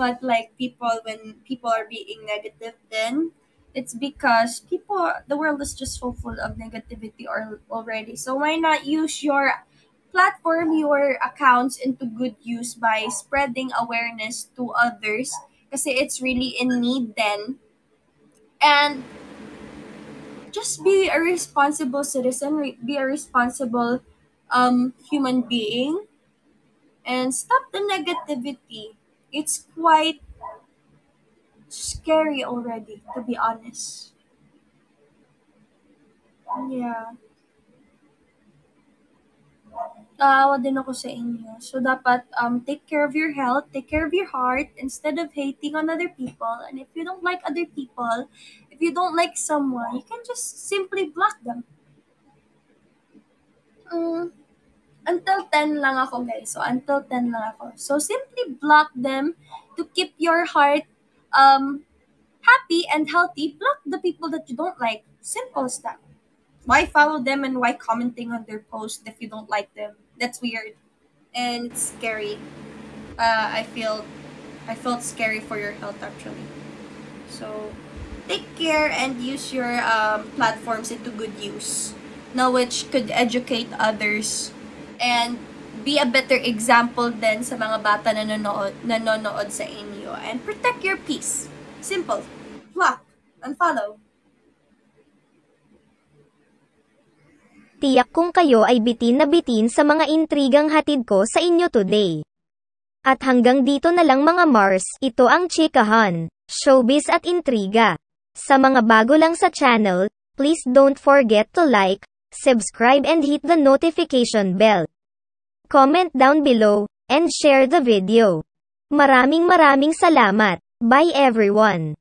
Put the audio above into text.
what like people when people are being negative then it's because people the world is just so full of negativity or already. So why not use your platform your accounts into good use by spreading awareness to others? Kasi it's really in need then. And just be a responsible citizen be a responsible um human being and stop the negativity it's quite scary already to be honest yeah Naawa din ako sa inyo. So, dapat um, take care of your health, take care of your heart, instead of hating on other people. And if you don't like other people, if you don't like someone, you can just simply block them. Mm, until 10 lang ako, guys. So, until 10 lang ako. So, simply block them to keep your heart um, happy and healthy. Block the people that you don't like. Simple stuff. Why follow them and why commenting on their post if you don't like them? That's weird. And it's scary. Uh, I feel I felt scary for your health actually. So take care and use your um, platforms into good use. Now which could educate others and be a better example din sa mga bata na nanonood, nanonood sa inyo. And protect your peace. Simple. Block. Unfollow. Tiyak kung kayo ay bitin na bitin sa mga intrigang hatid ko sa inyo today. At hanggang dito na lang mga Mars, ito ang chikahan, showbiz at intriga. Sa mga bago lang sa channel, please don't forget to like, subscribe and hit the notification bell. Comment down below, and share the video. Maraming maraming salamat. Bye everyone.